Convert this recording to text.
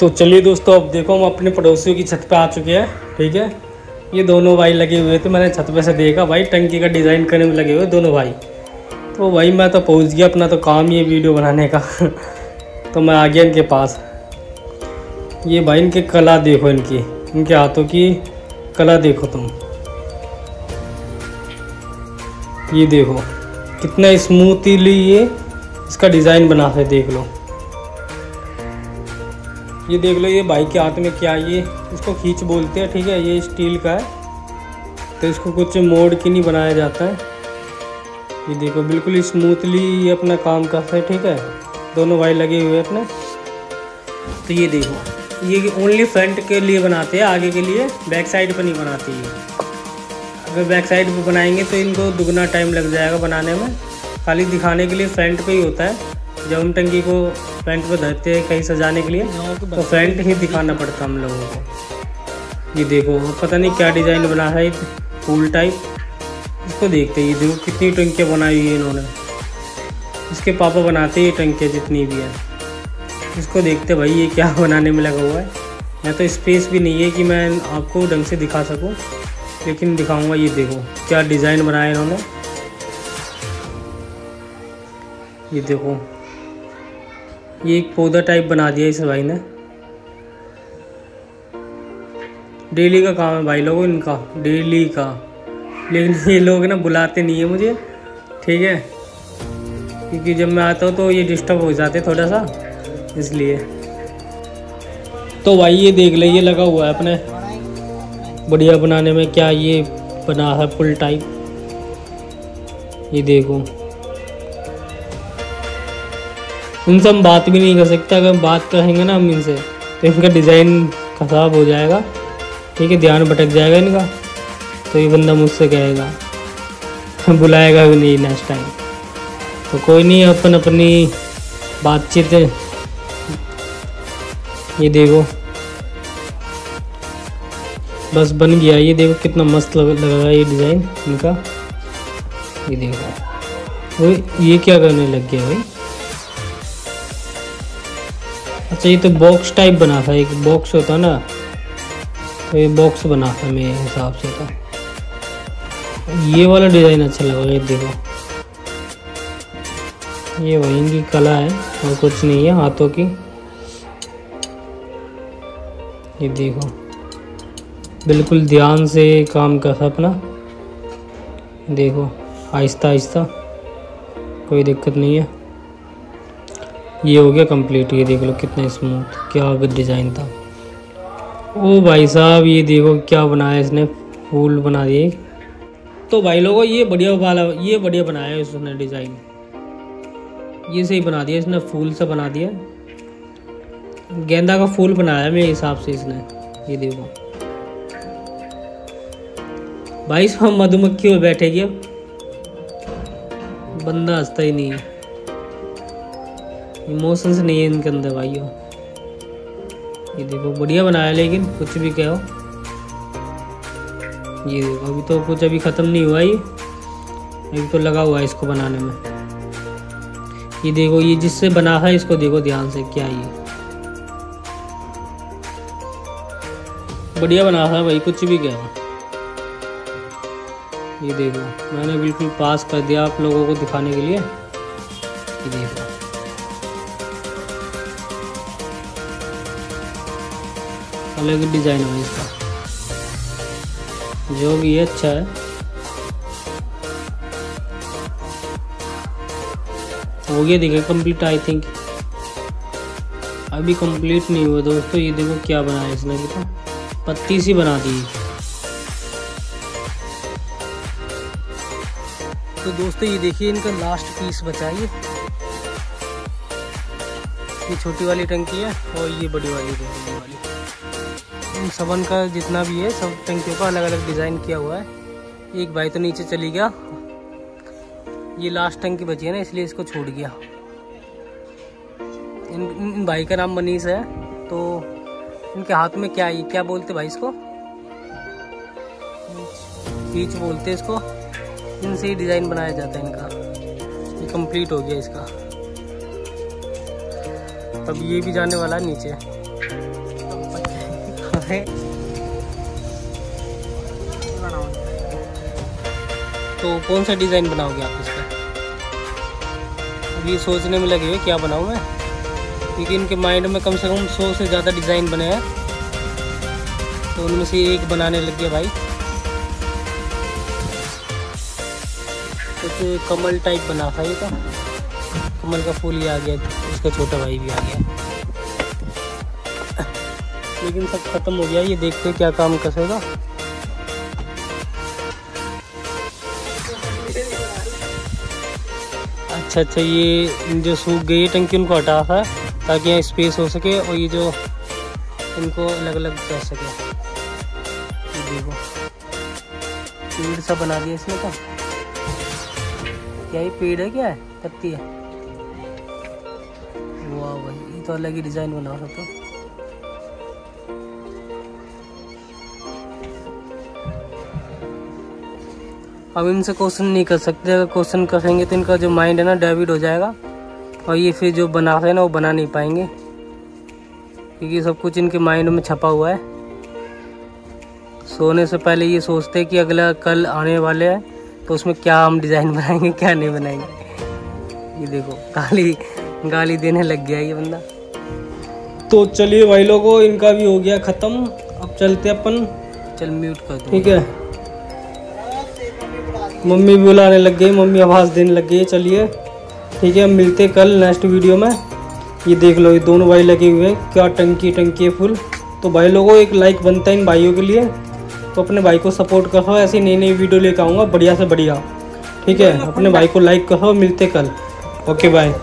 तो चलिए दोस्तों, अब देखो हम अपने पड़ोसियों की छत पे आ चुके हैं, ठीक है? ये दोनों भाई लगे हुए थे, मैंने छत पे से देखा, भाई टंकी का डिज़ाइन करने में लगे हुए दोनों भाई। तो भाई मैं तो पहुँच गया अपना तो काम ही है वीडियो बनाने का। तो मैं आ गया इनके पास। ये भाई इनके कला देखो इनकी, इनके हाथों की कला देखो तुम। ये देखो, कितना स्मूथली ये इसका डिज़ाइन बना है देख लो। ये देख लो ये भाई के हाथ में क्या है, ये इसको खींच बोलते हैं, ठीक है, ये स्टील का है। तो इसको कुछ मोड़ के नहीं बनाया जाता है। ये देखो, बिल्कुल स्मूथली ये अपना काम करता है, ठीक है। दोनों भाई लगे हुए हैं अपने। तो ये देखो, ये ओनली फ्रंट के लिए बनाते हैं, आगे के लिए बैक साइड पर नहीं बनाते ये। अगर बैक साइड पर बनाएँगे तो इनको दुगना टाइम लग जाएगा बनाने में। खाली दिखाने के लिए फ्रंट पे ही होता है। जब हम टंकी को फ्रंट पे धरते हैं कहीं सजाने के लिए तो फ्रंट ही दिखाना पड़ता हम लोगों को। ये देखो पता नहीं क्या डिज़ाइन बना है फूल टाइप इसको देखते हैं ये देखो कितनी टंकियाँ बनाई हुई है इन्होंने। इसके पापा बनाते हैं ये टंकियाँ जितनी भी है। इसको देखते भाई ये क्या बनाने में लगा हुआ है। मैं तो स्पेस भी नहीं है कि मैं आपको ढंग से दिखा सकूँ लेकिन दिखाऊँगा ये देखो क्या डिज़ाइन बनाया इन्होंने। ये देखो। ये एक पौधा टाइप बना दिया इस भाई ने। डेली का काम है भाई लोगों इनका डेली का। लेकिन ये लोग ना बुलाते नहीं है मुझे, ठीक है? क्योंकि जब मैं आता हूँ तो ये डिस्टर्ब हो जाते थोड़ा सा, इसलिए। तो भाई ये देख ले, ये लगा हुआ है अपने। बढ़िया बनाने में क्या ये बना है फुल टाइप ये देखो। उनसे हम बात भी नहीं कर सकते, अगर बात करेंगे ना हम इनसे तो इनका डिज़ाइन खराब हो जाएगा। ठीक है, ध्यान भटक जाएगा इनका तो ये बंदा मुझसे कहेगा, बुलाएगा भी नहीं नेक्स्ट टाइम तो कोई नहीं, अपन अपनी बातचीत, ये देखो। बस बन गया, ये देखो कितना मस्त लग रहा है ये डिज़ाइन इनका। ये देखो। वो ये क्या करने लग गया भाई? अच्छा ये तो बॉक्स टाइप बना था, एक बॉक्स होता ना तो ये बॉक्स बना था मेरे हिसाब से तो। ये वाला डिज़ाइन अच्छा लगा, ये देखो। ये वहीं की कला है, और कुछ नहीं है हाथों की। ये देखो। बिल्कुल ध्यान से काम कर अपना। देखो आहिस्ता आहिस्ता कोई दिक्कत नहीं है। ये हो गया कंप्लीट ये देख लो कितना स्मूथ क्या डिज़ाइन था। ओ भाई साहब, ये देखो क्या बनाया इसने, फूल बना दिए। तो भाई लोगों, ये बढ़िया वाला, ये बढ़िया बनाया है उसने डिज़ाइन ये सही बना दिया, इसने फूल से बना दिया। गेंदा का फूल बनाया मेरे हिसाब से इसने, ये देखो। भाई इसमें मधुमक्खी में बैठेगी बंदा हंसता ही नहीं है। इमोशंस नहीं है इनके अंदर, भाइयों। ये देखो, बढ़िया बनाया, लेकिन कुछ भी कहो। ये देखो, अभी तो कुछ अभी ख़त्म नहीं हुआ ये। अभी तो लगा हुआ है इसको बनाने में। ये देखो, ये जिससे बना है, इसको देखो ध्यान से, क्या ये। बढ़िया बना है भाई, कुछ भी कहो। ये देखो, मैंने बिल्कुल पास कर दिया आप लोगों को दिखाने के लिए। ये देखो। अलग डिज़ाइन है इसका। जो भी है अच्छा है। हो गया देखा कंप्लीट आई थिंक अभी कंप्लीट नहीं हुआ दोस्तों, ये देखो क्या बनाया इसने तो पत्ती सी बना दी। तो दोस्तों, ये देखिए इनका लास्ट पीस बचा ये। ये छोटी वाली टंकी है और ये बड़ी वाली टंकी वाली। सबन का जितना भी है सब टंकियों का अलग अलग डिज़ाइन किया हुआ है। एक भाई तो नीचे चली गया। ये लास्ट टंकी बची है ना इसलिए इसको छोड़ गया। इन, इन भाई का नाम मनीष है तो इनके हाथ में क्या है क्या बोलते भाई इसको? पीच बोलते इसको। इनसे ही डिज़ाइन बनाया जाता है इनका। ये कंप्लीट हो गया इसका। अब ये भी जाने वाला है नीचे। है। तो कौन सा डिज़ाइन बनाओगे आप इस पर अभी सोचने में लगे हुए क्या बनाऊँ मैं? क्योंकि इनके माइंड में कम से कम सौ से ज़्यादा डिज़ाइन बने हैं। तो उनमें से एक बनाने लग गया भाई। कुछ कमल टाइप बना था ये तो। कमल का फूल ही आ गया इसका छोटा भाई भी आ गया। लेकिन सब खत्म हो गया। ये देखते क्या काम कसेगा अच्छा अच्छा ये जो सूख गई टंकी उनको हटा था ताकि यहाँ स्पेस हो सके और ये जो इनको अलग अलग कर सके। देखो। पेड़ सा बना दिया इसने तो। क्या ये पेड़ है क्या? है पत्ती है। वाह भाई, ये तो अलग ही डिज़ाइन बना सकता अब इनसे क्वेश्चन नहीं कर सकते। अगर क्वेश्चन करेंगे तो इनका जो माइंड है ना डेविड हो जाएगा। और ये फिर जो बना रहे हैं ना वो बना नहीं पाएँगे। क्योंकि सब कुछ इनके माइंड में छपा हुआ है। सोने से पहले ये सोचते हैं कि अगला कल आने वाले हैं तो उसमें क्या हम डिज़ाइन बनाएँगे क्या नहीं बनाएँगे। ये देखो गाली गाली देने लग गया ये बंदा। तो चलिए भाई लोगों इनका भी हो गया ख़त्म। अब चलते अपन। चल म्यूट कर दो। ठीक है। मम्मी भी बुलाने लग गई मम्मी आवाज़ देने लग गई चलिए ठीक है मिलते कल नेक्स्ट वीडियो में। ये देख लो ये दोनों भाई लगे हुए हैं क्या टंकी टंकी है फुल तो भाई लोगों एक लाइक बनता है इन भाइयों के लिए तो अपने भाई को सपोर्ट करो ऐसी नई नई वीडियो लेकर आऊँगा बढ़िया से बढ़िया। ठीक है अपने भाई को लाइक करो मिलते कल। Okay bye